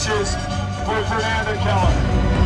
finishes for Fernando Keller.